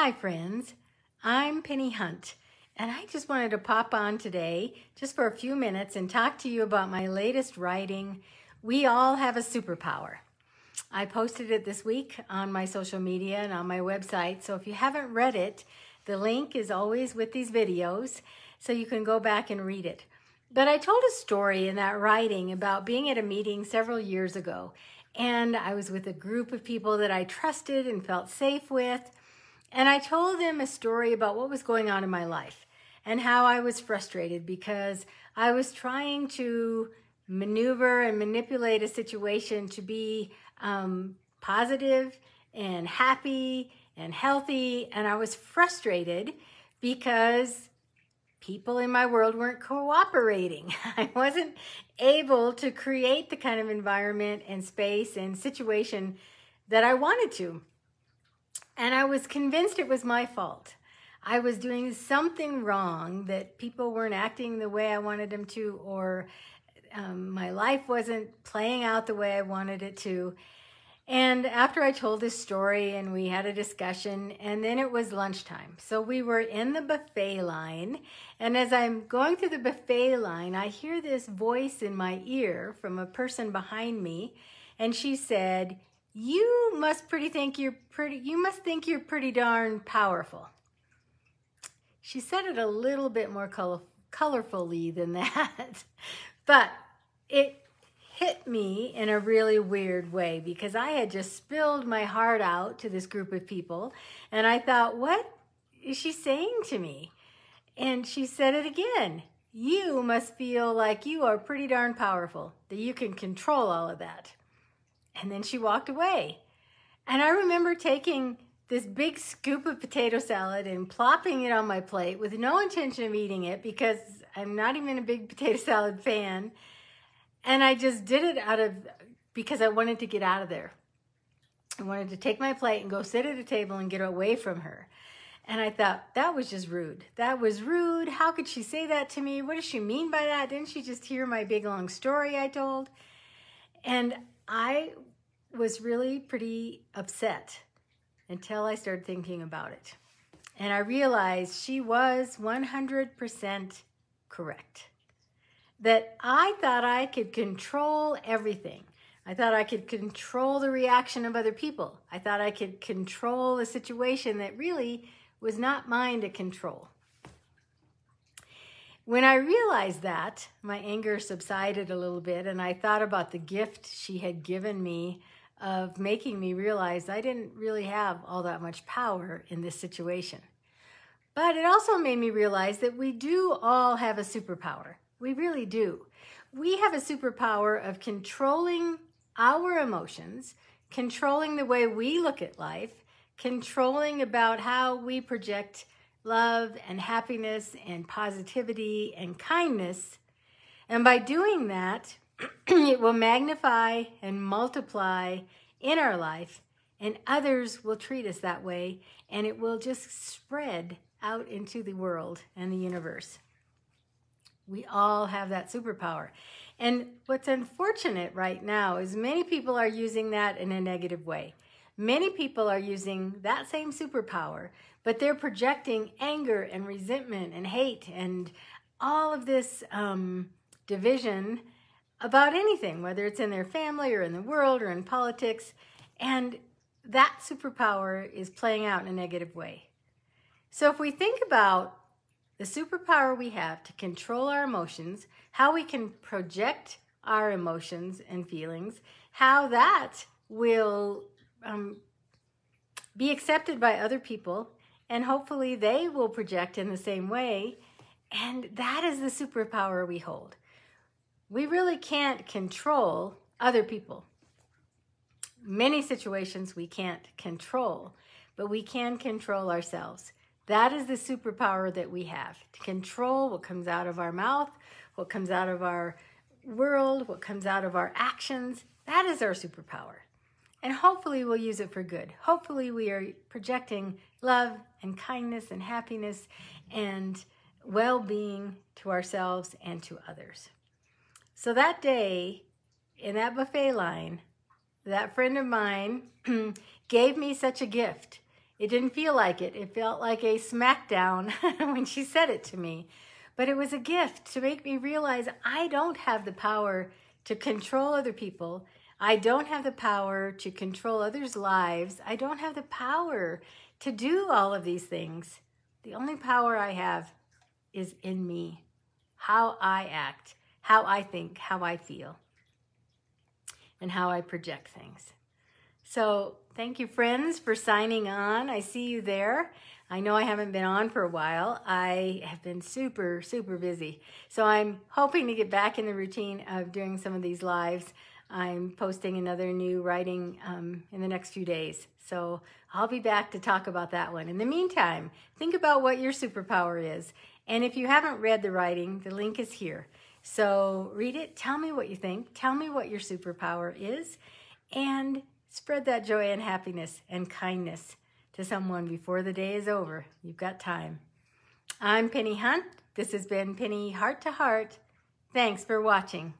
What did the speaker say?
Hi, friends. I'm Pennie Hunt, and I just wanted to pop on today just for a few minutes and talk to you about my latest writing, We All Have a Superpower. I posted it this week on my social media and on my website, so if you haven't read it, the link is always with these videos, so you can go back and read it. But I told a story in that writing about being at a meeting several years ago, and I was with a group of people that I trusted and felt safe with, and I told them a story about what was going on in my life and how I was frustrated because I was trying to maneuver and manipulate a situation to be um, positive and happy and healthy. And I was frustrated because people in my world weren't cooperating. I wasn't able to create the kind of environment and space and situation that I wanted to. And I was convinced it was my fault. I was doing something wrong, that people weren't acting the way I wanted them to, or um, my life wasn't playing out the way I wanted it to. And after I told this story and we had a discussion, and then it was lunchtime. So we were in the buffet line. And as I'm going through the buffet line, I hear this voice in my ear from a person behind me. And she said, you must pretty think you're pretty, you must think you're pretty darn powerful. She said it a little bit more color, colorfully than that, but it hit me in a really weird way because I had just spilled my heart out to this group of people and I thought, what is she saying to me? And she said it again. You must feel like you are pretty darn powerful, that you can control all of that. And then she walked away. And I remember taking this big scoop of potato salad and plopping it on my plate with no intention of eating it because I'm not even a big potato salad fan. And I just did it out of, because I wanted to get out of there. I wanted to take my plate and go sit at a table and get away from her. And I thought, that was just rude. That was rude. How could she say that to me? What does she mean by that? Didn't she just hear my big long story I told? And I was really pretty upset until I started thinking about it. And I realized she was 100% correct. That I thought I could control everything. I thought I could control the reaction of other people. I thought I could control a situation that really was not mine to control. When I realized that, my anger subsided a little bit and I thought about the gift she had given me of making me realize I didn't really have all that much power in this situation. But it also made me realize that we do all have a superpower. We really do. We have a superpower of controlling our emotions, controlling the way we look at life, controlling about how we project love and happiness and positivity and kindness. And by doing that, it will magnify and multiply in our life, and others will treat us that way, and it will just spread out into the world and the universe. We all have that superpower. And what's unfortunate right now is many people are using that in a negative way. Many people are using that same superpower, but they're projecting anger and resentment and hate and all of this um, division about anything, whether it's in their family or in the world or in politics. And that superpower is playing out in a negative way. So if we think about the superpower we have to control our emotions, how we can project our emotions and feelings, how that will um, be accepted by other people, and hopefully they will project in the same way. And that is the superpower we hold we really can't control other people. Many situations we can't control, but we can control ourselves. That is the superpower that we have to control what comes out of our mouth, what comes out of our world, what comes out of our actions. That is our superpower. And hopefully we'll use it for good. Hopefully we are projecting love and kindness and happiness and well-being to ourselves and to others. So that day, in that buffet line, that friend of mine gave me such a gift. It didn't feel like it. It felt like a smackdown when she said it to me. But it was a gift to make me realize I don't have the power to control other people. I don't have the power to control others' lives. I don't have the power to do all of these things. The only power I have is in me, how I act, how I think, how I feel, and how I project things. So thank you, friends, for signing on. I see you there. I know I haven't been on for a while. I have been super, super busy. So I'm hoping to get back in the routine of doing some of these lives. I'm posting another new writing um, in the next few days. So I'll be back to talk about that one. In the meantime, think about what your superpower is. And if you haven't read the writing, the link is here. So read it, tell me what you think, tell me what your superpower is, and Spread that joy and happiness and kindness to someone before the day is over. You've got time. I'm Pennie Hunt. This has been Pennie Heart to Heart. Thanks for watching.